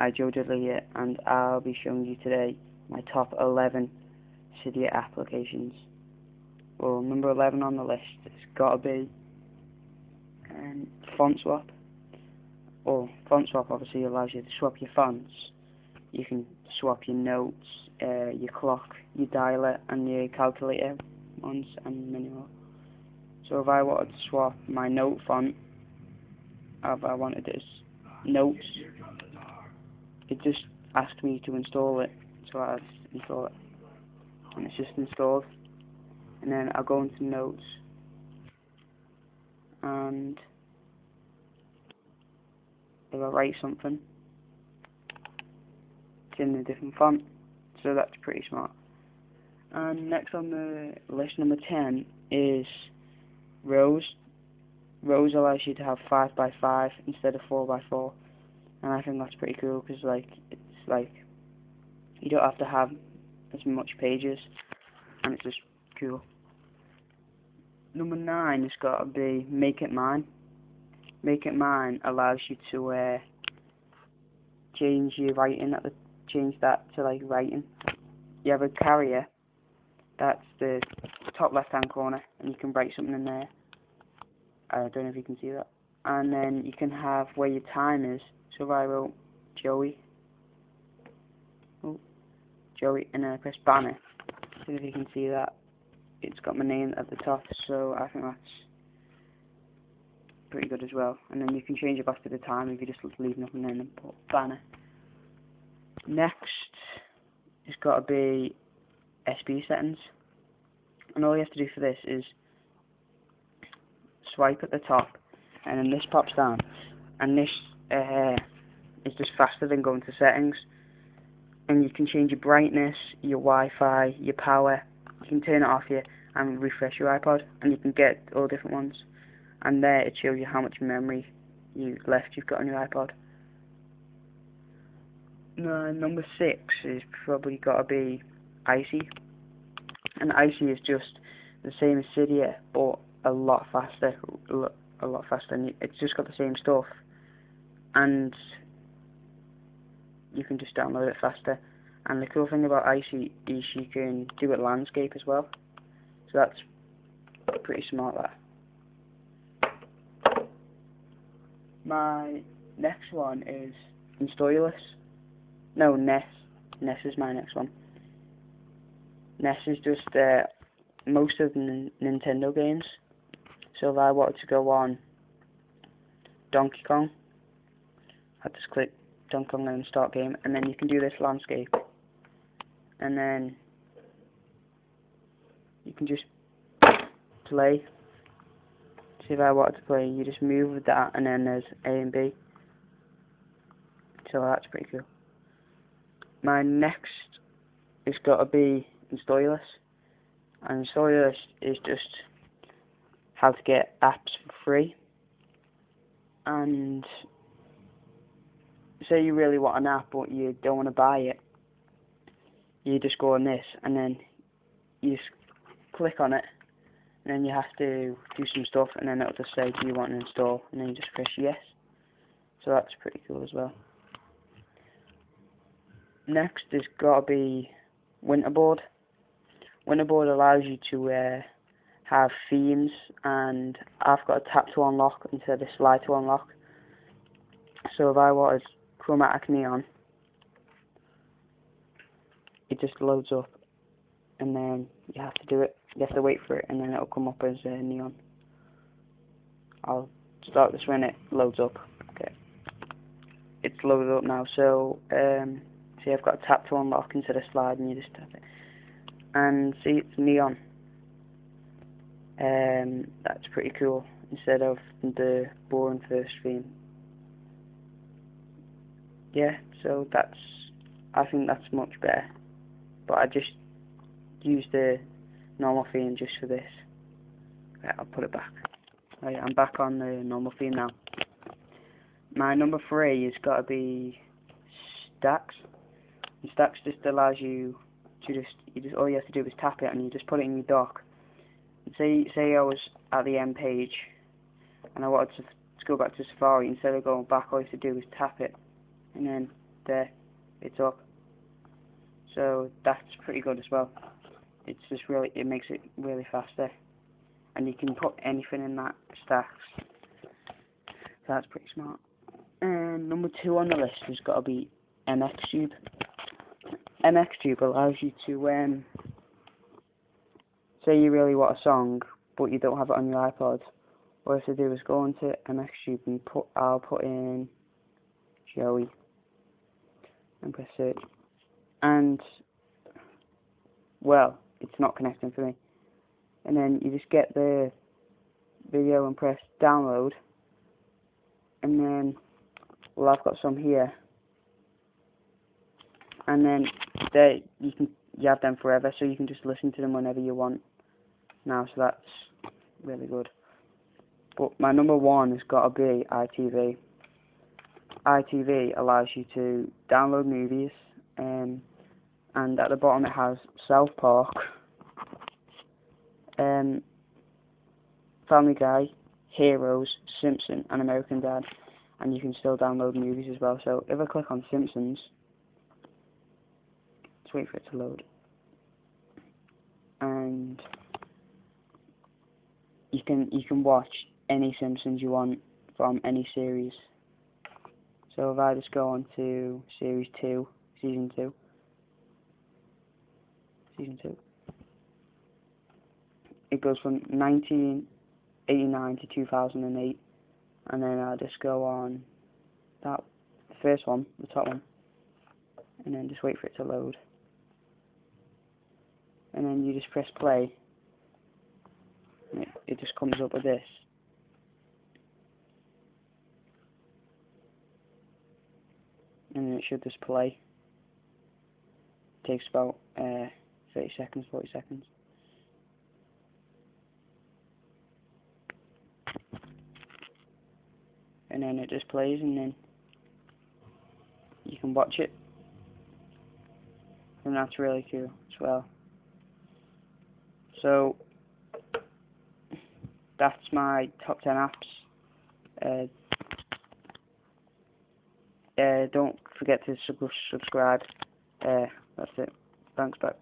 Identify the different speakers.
Speaker 1: I Joey Dudley and I'll be showing you today my top 11 Cydia applications. Well, number 11 on the list has got to be um, Font Swap. Well, Font Swap obviously allows you to swap your fonts. You can swap your notes, uh, your clock, your dialer and your calculator ones and many more. So if I wanted to swap my note font, if I wanted this notes, it just asked me to install it, so I install it, and it's just installed. And then I'll go into notes, and if I write something, it's in a different font, so that's pretty smart. And next on the list, number 10, is rows. Rows allows you to have 5 by 5 instead of 4 by 4 and I think that's pretty cool because like it's like you don't have to have as much pages and it's just cool. Number 9 has got to be Make It Mine. Make It Mine allows you to uh, change your writing at the change that to like writing. You have a carrier that's the top left hand corner and you can write something in there. I don't know if you can see that. And then you can have where your time is. So I wrote Joey, oh, Joey, and then I press banner. So if you can see that, it's got my name at the top. So I think that's pretty good as well. And then you can change it back to the time if you just leave nothing in and put banner. Next, it's got to be SB settings. And all you have to do for this is swipe at the top, and then this pops down, and this uh, is just faster than going to settings. And you can change your brightness, your Wi-Fi, your power. You can turn it off here and refresh your iPod, and you can get all different ones. And there it shows you how much memory you left you've got on your iPod. Number six is probably got to be Icy and Icy is just the same as Cydia, but a lot faster, a lot faster. And it's just got the same stuff, and you can just download it faster. And the cool thing about Icy is you can do it landscape as well, so that's pretty smart. That. My next one is Installous. No, NES. NES is my next one. NES is just uh, most of the Nintendo games. So if I wanted to go on Donkey Kong, I just click Donkey Kong and start game, and then you can do this landscape, and then you can just play. See if I wanted to play, you just move with that, and then there's A and B. So that's pretty cool. My next is got to be Installous. And Installous is just how to get apps for free. And say you really want an app but you don't want to buy it, you just go on this and then you just click on it and then you have to do some stuff and then it'll just say do you want to install and then you just press yes. So that's pretty cool as well. Next is gotta be Winterboard. Winterboard allows you to uh, have themes, and I've got a tap to unlock instead of slide to unlock. So if I wanted chromatic neon, it just loads up, and then you have to do it. You have to wait for it, and then it'll come up as uh, neon. I'll start this when it loads up. Okay, it's loaded up now. So um, see, I've got a tap to unlock instead of slide, and you just tap it and see it's neon. Um, that's pretty cool instead of the boring first theme. Yeah, so that's I think that's much better. But I just use the normal theme just for this. Right, I'll put it back. Right, I'm back on the normal theme now. My number three has got to be Stacks. And Stacks just allows you to just you just all you have to do is tap it and you just put it in your dock. And say say I was at the end page and I wanted to, to go back to Safari instead of going back, all you have to do is tap it and then there, it's up. So that's pretty good as well. It's just really, it makes it really faster. And you can put anything in that stacks. So that's pretty smart. And number two on the list has got to be MXTube. MXTube allows you to, um, say you really want a song, but you don't have it on your iPod. all you have to do is go onto MXTube and put, I'll put in Joey and press search. And, well, it's not connecting for me. And then you just get the video and press download. And then, well, I've got some here. And then they, you can you have them forever, so you can just listen to them whenever you want. Now, so that's really good. But my number one has got to be ITV. ITV allows you to download movies, um, and at the bottom it has South Park, um, Family Guy, Heroes, Simpson, and American Dad, and you can still download movies as well. So if I click on Simpsons, let's wait for it to load, and you can you can watch any Simpsons you want from any series. So if I just go on to series 2, season 2, season 2, it goes from 1989 to 2008, and then I'll just go on that first one, the top one, and then just wait for it to load. And then you just press play, it, it just comes up with this. And it should just play. It takes about uh, 30 seconds, 40 seconds. And then it just plays and then you can watch it. And that's really cool as well. So that's my top 10 apps. Uh, uh, don't forget to sub subscribe. Uh, that's it. Thanks, bye.